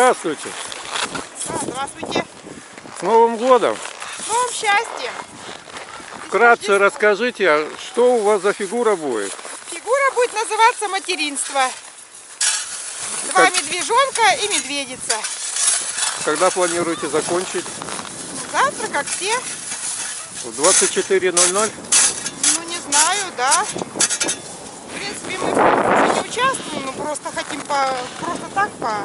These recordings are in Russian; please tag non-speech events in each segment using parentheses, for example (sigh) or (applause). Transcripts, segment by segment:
Здравствуйте. А, Здравствуйте. С Новым годом. С новым счастьем. Вкратце расскажите, а что у вас за фигура будет? Фигура будет называться материнство. Два Как- медвежонка и медведица. Когда планируете закончить? Завтра, как все. В 24.00? Ну, не знаю, да. В принципе, мы не участвуем, но просто хотим по, просто так по.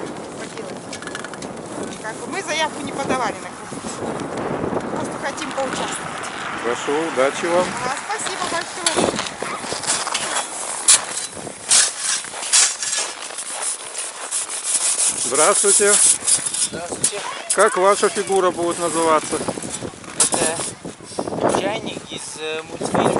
Как бы мы заявку не подавали на конкурс. Просто хотим поучаствовать. Хорошо, удачи вам. А, спасибо большое. Здравствуйте. Здравствуйте. Как ваша фигура будет называться? Это чайник из э, мультфильма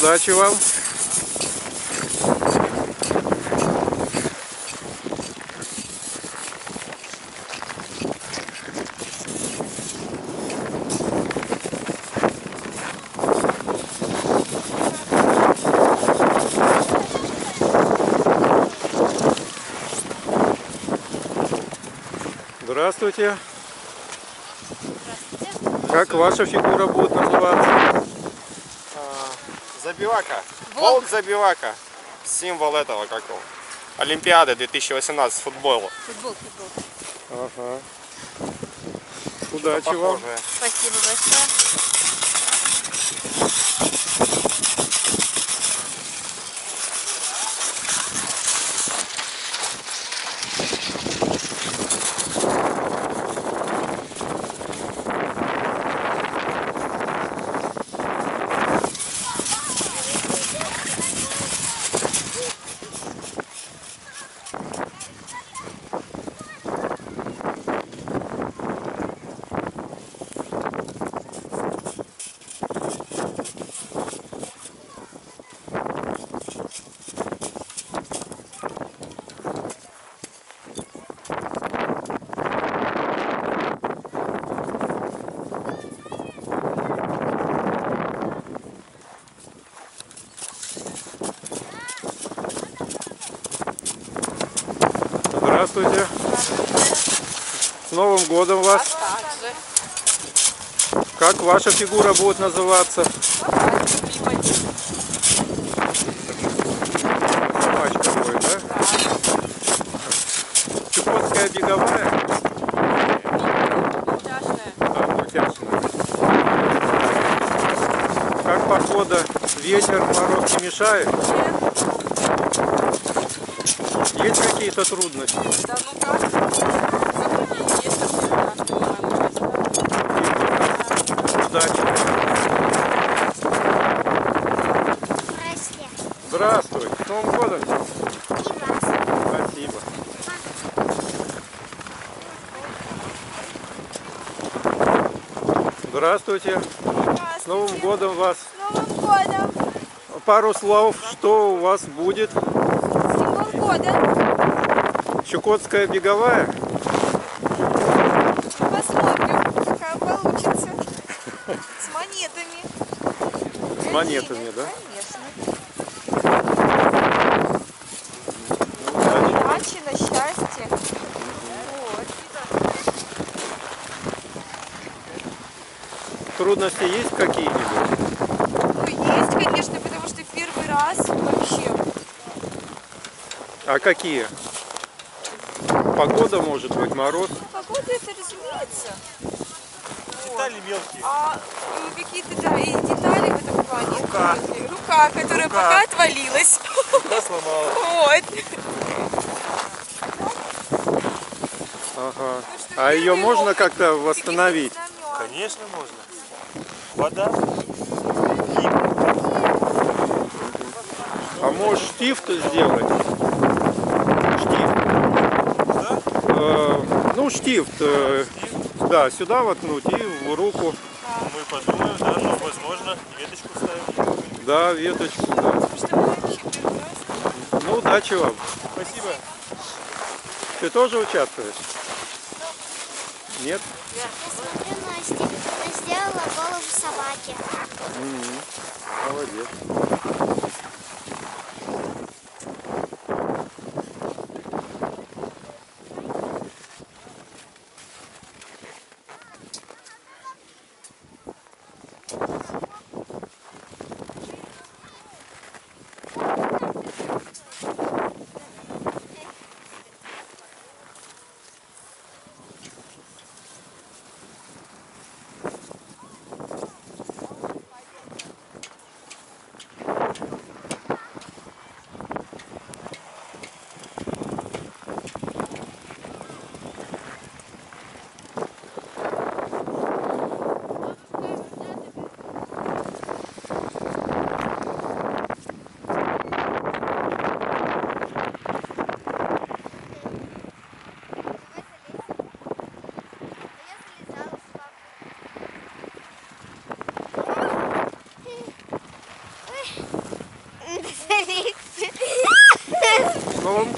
Удачи вам. Здравствуйте. Как ваша фигура будет называться? Забивака. Волк Забивака. Символ этого как его. Олимпиады 2018 футбола. Футбол, футбол. Ага. Удачи вам. Спасибо большое. Здравствуйте. С Новым годом вас. Как ваша фигура будет называться? Собачка будет, да? Чукотская беговая? Как погода? Ветер, мороз не мешает? Есть какие-то трудности? Да ну как? Удачи. Здрасте. Здравствуй. С Новым годом. Спасибо. Здравствуйте. С Новым годом вас. С Новым годом! Пару слов, что у вас будет? С Новым годом! Чукотская беговая? Посмотрим, какая получится. С монетами. С монетами, да? Конечно. Удачи. На счастье. Трудности есть какие-нибудь? Ну, есть, конечно, потому что первый раз вообще. А какие? Погода может быть, мороз. Погода это разумеется. Детали мелкие. А какие-то, да, и детали в этом плане. Рука. Рука, которая Рука. пока отвалилась. Да, сломала. Вот. Ага. что А ее можно как-то восстановить? Конечно можно. Вода. А можешь штифт сделать? Штифт. Да? Э, ну, штифт. э, да, сюда воткнуть и в руку. Мы подумаем, да, ну, возможно, веточку ставим. Да, веточку. Да. Что? Ну, удачи вам. Спасибо. Ты тоже участвуешь? Нет? Я смотрю сделала голову собаки. Молодец.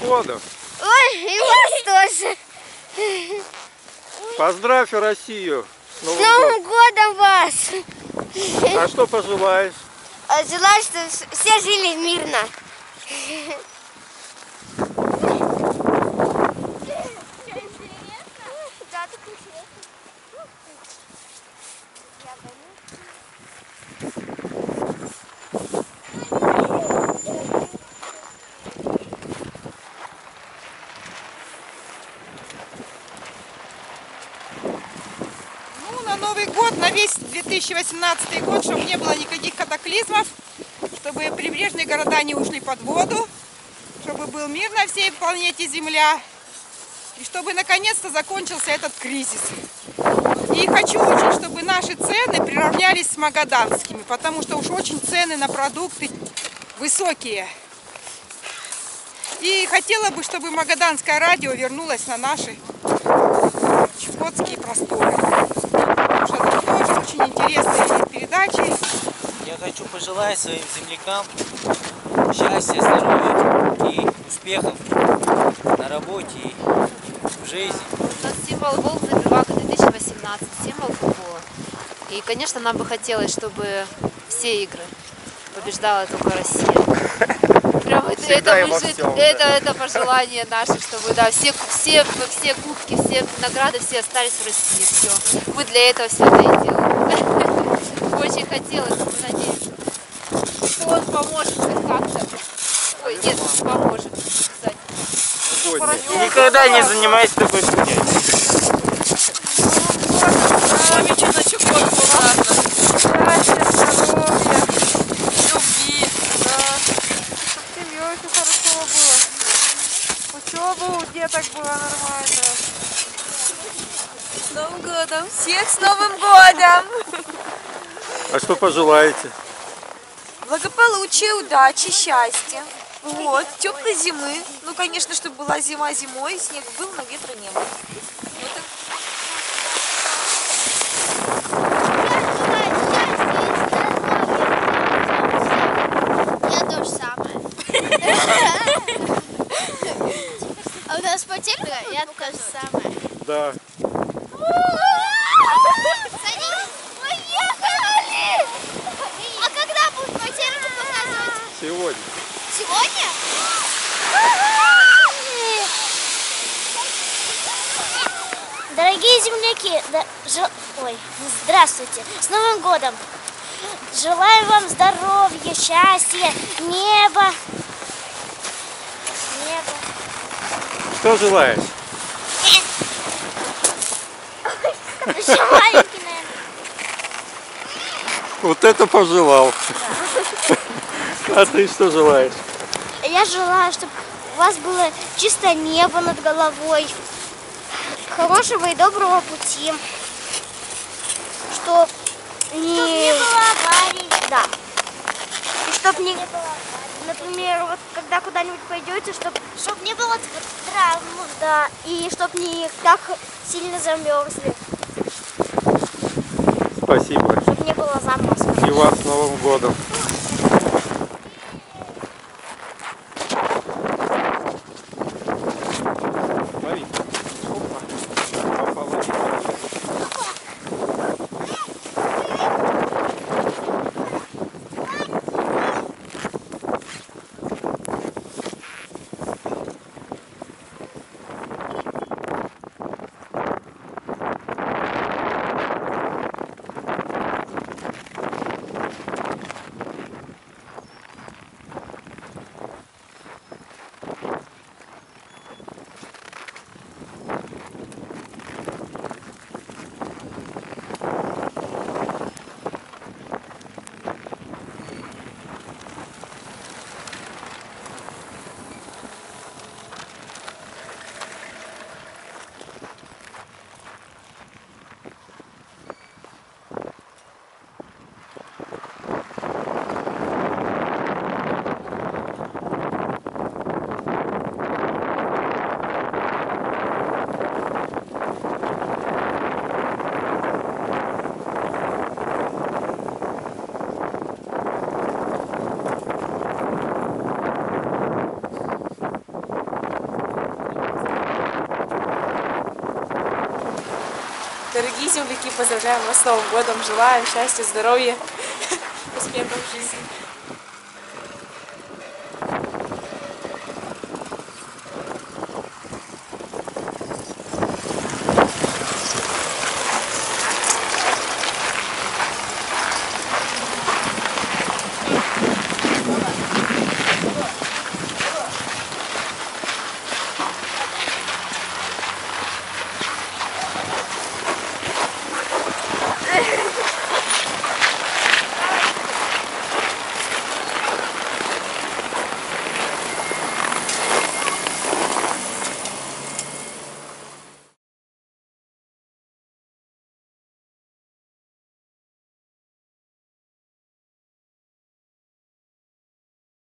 Новым годом! Ой, и вас тоже. Поздравь Россию! С С Новым годом! Новым годом вас! А что пожелаешь? Желаю, чтобы все жили мирно. Да, так интересно. Я гоню. Ну, на Новый год, на весь 2018 год, чтобы не было никаких катаклизмов, чтобы прибрежные города не ушли под воду, чтобы был мир на всей планете Земля, и чтобы наконец-то закончился этот кризис. И хочу очень, чтобы наши цены приравнялись с магаданскими, потому что уж очень цены на продукты высокие. И хотела бы, чтобы магаданское радио вернулось на наши чукотские просторы. Интересные передачи. Я хочу пожелать своим землякам счастья, здоровья и успехов на работе и в жизни. У нас символ гол забивака 2018, символ футбола. И, конечно, нам бы хотелось, чтобы все игры побеждала только Россия. Прям это, Всегда это, выше- всем, это, да. это пожелание наше, чтобы да, все, все, все кубки, все награды, все остались в России. Все. Мы для этого все это и делаем. Очень хотелось, надеюсь, что он поможет как-то. Ой, нет, поможет, кстати. Сегодня. Никогда не занимайся такой. Маме что на Чукотку ладно. Счастья, здоровья, любви. Да. Семьей все хорошо было. Учеба у деток была нормальная. С Новым годом! Всех с Новым годом! А что пожелаете? Благополучия, удачи, счастья. Вот, теплой зимы. Ну, конечно, чтобы была зима зимой, снег был, но ветра не было. Вот Я тоже самое. (laughs) А у нас по телеку? Я тоже самое. Да. Земляки, да- жел- ой, здравствуйте, с Новым годом! Желаю вам здоровья, счастья, неба. Небо. Что желаешь? Еще маленький, наверное. Вот это пожелал. А ты что желаешь? Я желаю, чтобы у вас было чисто небо над головой, хорошего и доброго пути, чтоб не... не было аварий. Да. И чтоб не... Например, вот когда куда-нибудь пойдете, чтоб... Чтоб не было травм. Да, и чтоб не так сильно замерзли, Спасибо. чтоб не было заморозков. И вас с Новым годом. Земляки, поздравляем вас с Новым годом. Желаем счастья, здоровья, (laughs) успехов в жизни.